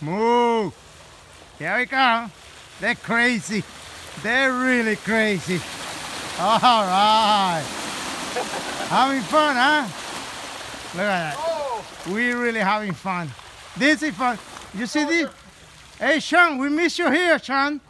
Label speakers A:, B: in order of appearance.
A: Move. Here we go. They're crazy. They're really crazy. All right. having fun, huh? Look at that.
B: Oh,
A: We're really having fun. This is fun. You see this? Hey, Sean, we miss you here, Sean.